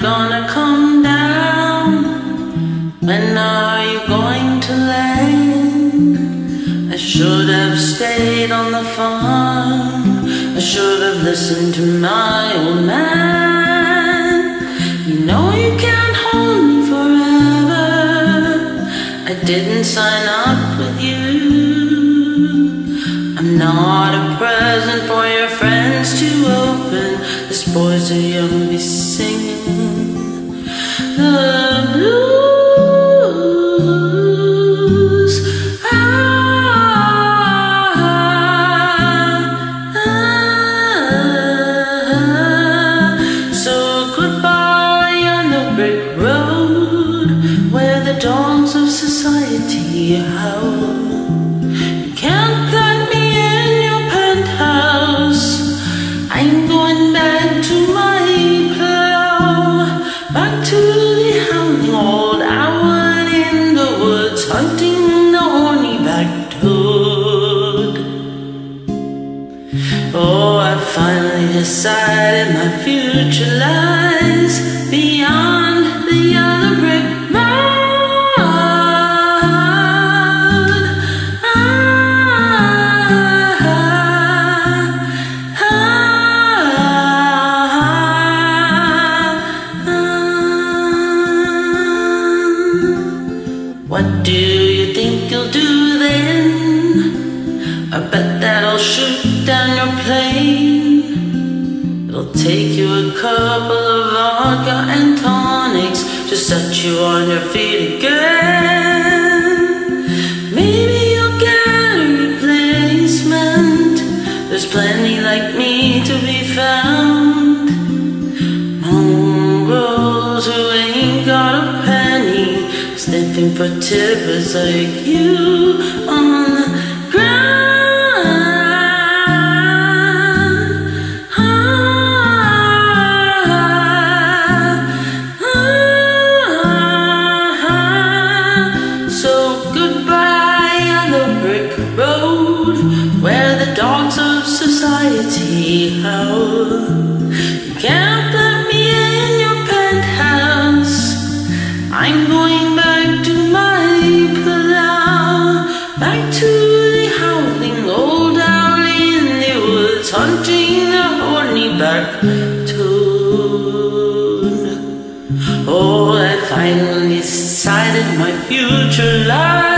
gonna come down? When are you going to land? I should have stayed on the farm. I should have listened to my old man. You know you can't hold me forever. I didn't sign up with you. I'm not a present for your friends to open. This boy's a young the Oh, I finally decided my future lies beyond the yellow take you a couple of vodka and tonics to set you on your feet again. Maybe you'll get a replacement. There's plenty like me to be found. Mongrels who ain't got a penny, sniffing for tippers like you toad. Oh, I finally decided my future life.